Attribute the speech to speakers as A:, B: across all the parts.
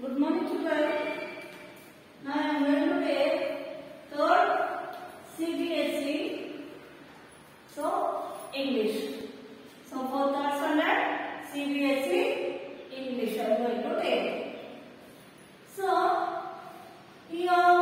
A: Good morning children. Now I am going to take third CBSE. So English. So for third standard CBSE English I am going to take. So here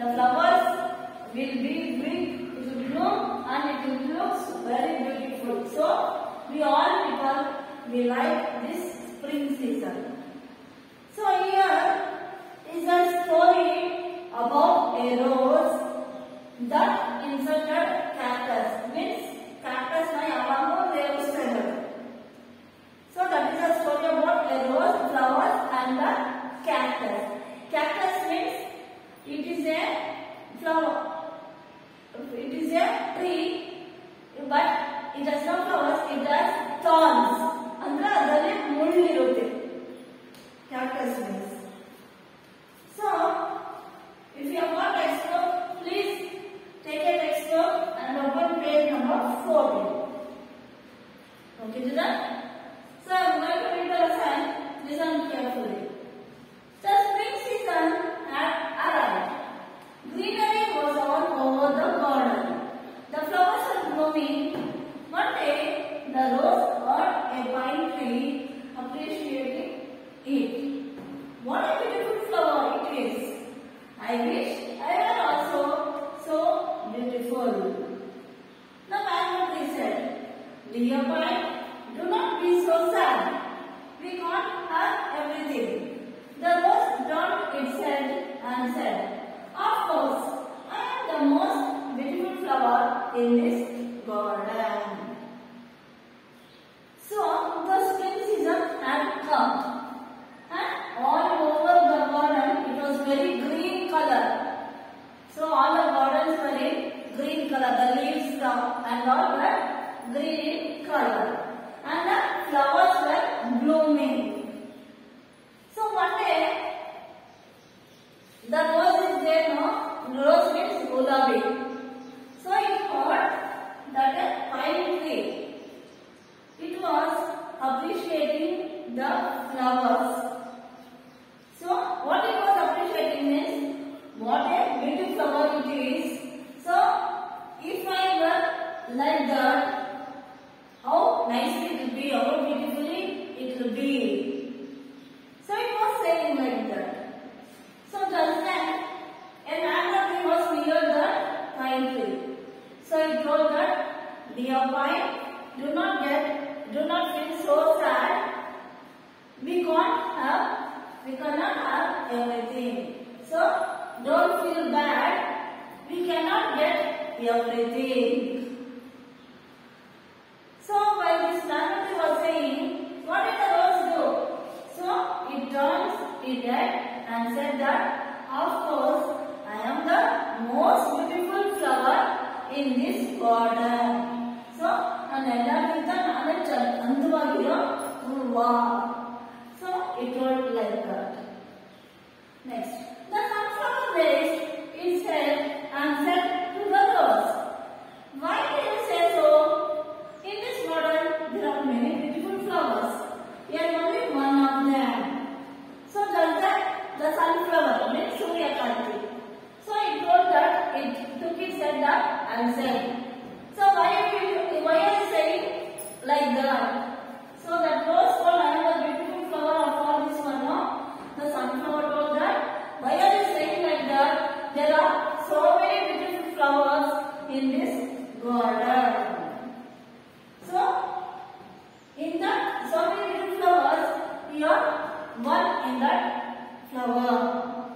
A: The flowers will be big, it will bloom and it will look very beautiful. So, we all people, we like this spring season. in nice it will be, how beautifully it will be. So it was saying like that. 哎老公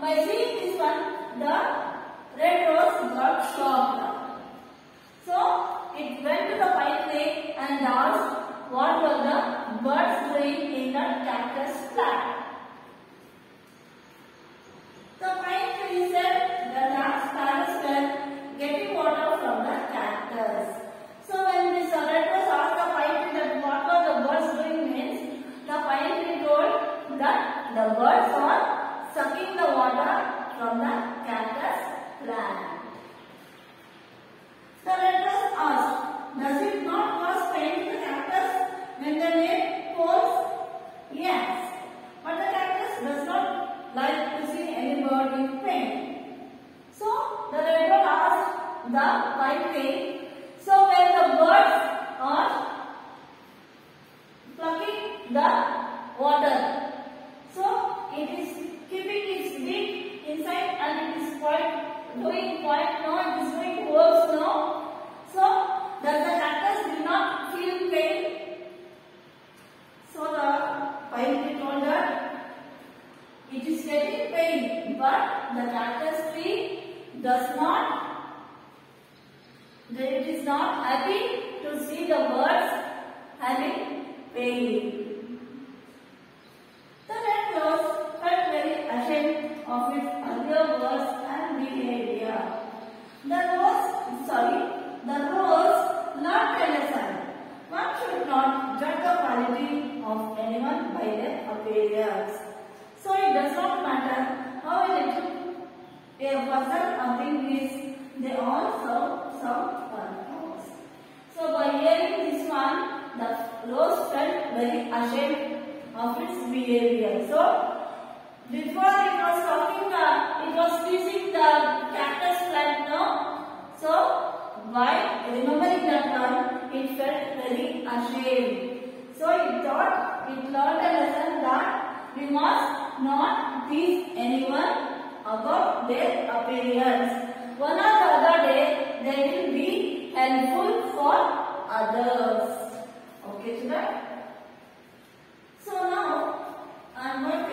A: By seeing this one, the red rose got shocked. Fighting. So when the birds are plucking the water, so it is keeping its beak inside and it is quite doing quite no, it is doing works now. So does the cactus do not feel pain? So the pine told that it is getting pain, but the cactus tree does not. It is not happy to see the birds having pain. The red rose felt very ashamed of its earlier words and behavior. The rose, sorry, the rose learned a lesson. One should not judge the quality of anyone by their appearance. So it does not matter how little a person or thing is, they all serve So by hearing this one, the rose felt very ashamed of its behavior. So before it was talking, uh, it was teaching the cactus plant, no? So by remembering that one, it felt very ashamed. So it thought, it learned a lesson that we must not tease anyone about their appearance. One or the other day, they will be helpful for others. Okay, children? So now, I am going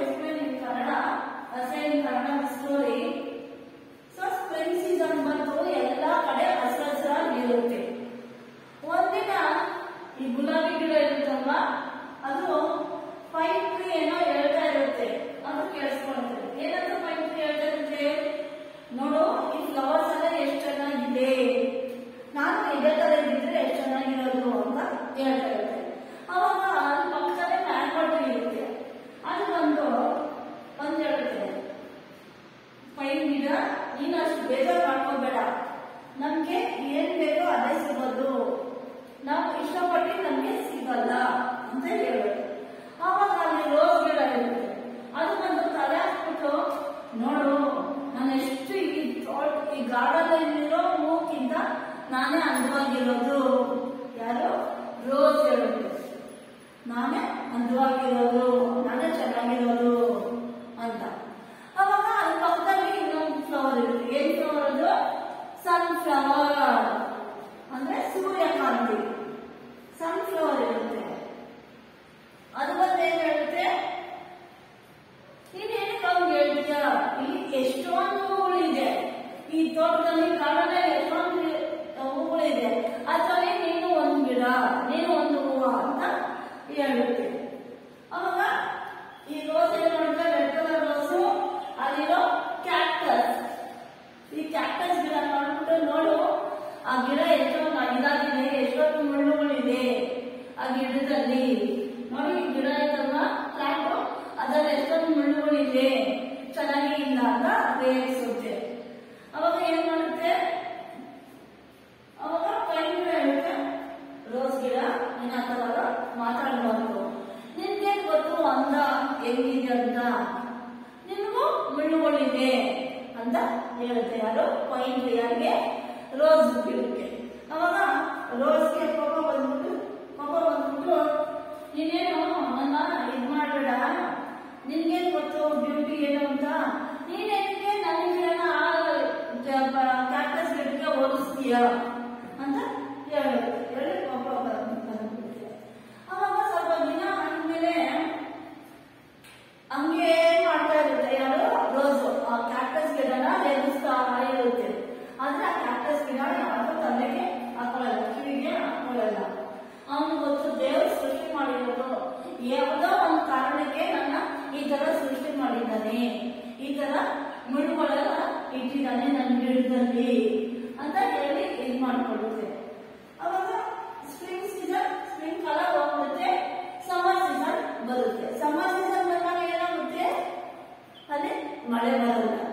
A: ಮಳೆ ಬರಲ್ಲ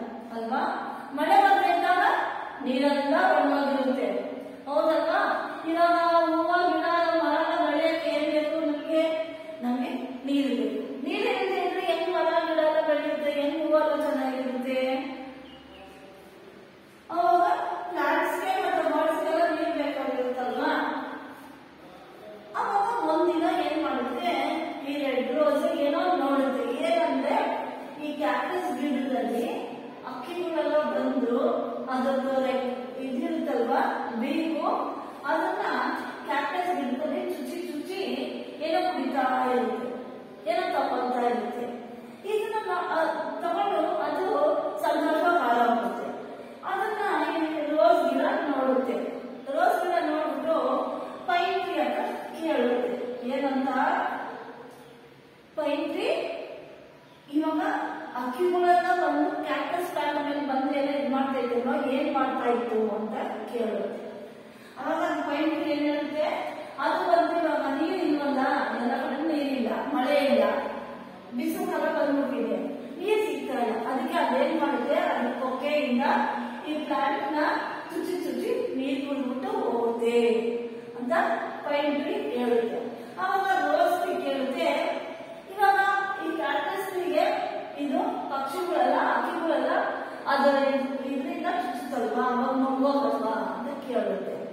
A: Diana.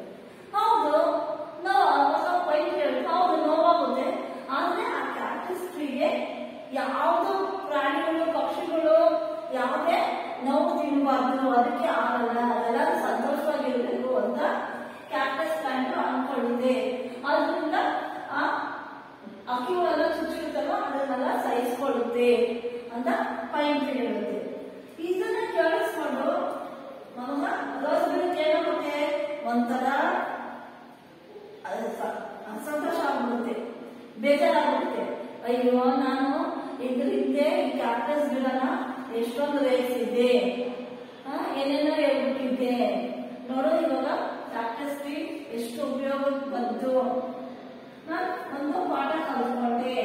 A: ಒಂಥರ ಸಂತೋಷ ಆಗ್ಬಿಡುತ್ತೆ, ಬೇಜಾರಾಗ್ಬಿಡುತ್ತೆ. ಅಯ್ಯೋ, ನಾನು ಇದರಿಂದ ಈ ಕ್ಯಾಪ್ಟಸ್ ಬಿಡೋಣ ಎಷ್ಟೊಂದು ರೇಸಿದೆ ಏನೇನೋ ಹೇಳ್ಬಿಟ್ಟಿದ್ದೆ. ನೋಡು, ಇವಾಗ ಕ್ಯಾಪ್ಟಸ್ ಎಷ್ಟು ಉಪಯೋಗ ಬಂತು. ಒಂದು ಪಾಠ ಕಲ್ತ್ಕೊಂಡೆ.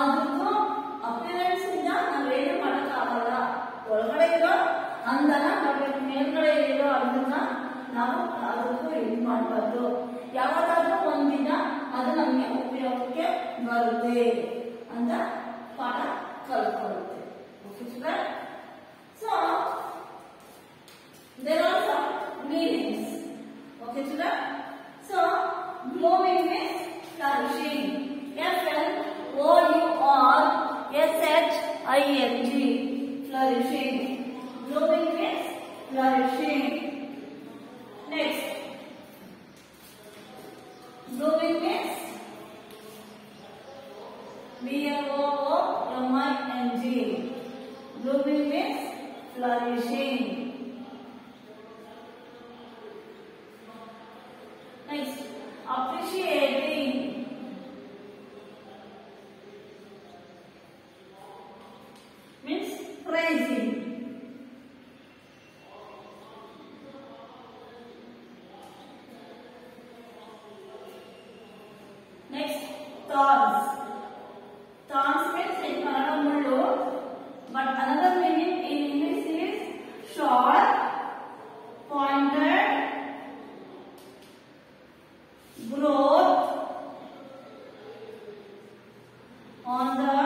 A: ಅದಕ್ಕೂ ಅಪಿಯರೆನ್ಸ್ ಇಂದ ನಾವೇನು ಮಾಡಕ್ಕಾಗಲ್ಲ. ಒಳಗಡೆ ಇರೋ ಅಂದನ ನಾವು ಯಾವುದಕ್ಕೂ ಯೂಸ್ ಮಾಡಬಾರ್ದು ಯಾವಾಗಾದ್ರೂ ಒಂದಿನ ಅದು ನಮಗೆ ಉಪಯೋಗಕ್ಕೆ ಬರುತ್ತೆ ಅಂತ ಪಾಠ ಕಲ್ತ್ಕೊಳ್ಳುತ್ತೆ okay so there are some meanings okay children so glowing means flourishing F L O U R S H I N G flourishing glowing means flourishing mixed. Doing mixed. B-L-O-O-M-I-N-G. Blooming means flourishing. on the